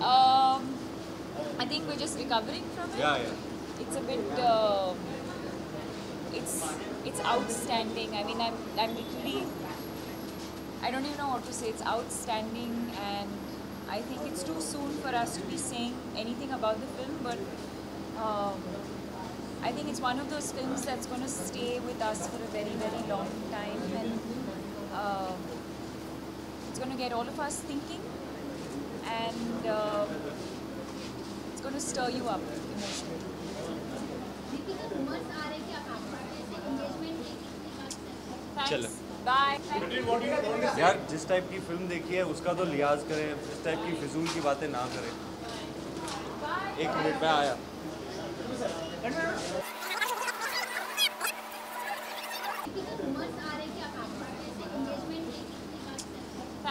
Um, I think we're just recovering from it. Yeah, yeah. It's a bit. Uh, it's it's outstanding. I mean, I'm I'm literally. I don't even know what to say. It's outstanding, and I think it's too soon for us to be saying anything about the film, but. Um, I think it's one of those films that's going to stay with us for a very very long time, and um, it's going to get all of us thinking and uh, it's going to stir you up emotionally. Deepika rumors आ रहे कि आप आपका ऐसे engagement Thanks. चलो। Bye. यार जिस type की film देखी है उसका तो लिहाज करें इस टाइप की फिजूल की बातें ना करें एक मिनट में आया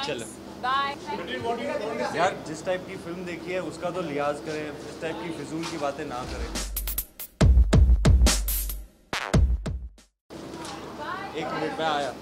चलो। Bye. यार, जिस टाइप की फ़िल्म देखी है, उसका तो लिहाज करें इस टाइप की फिजूल की बातें ना करें एक मिनट, में आया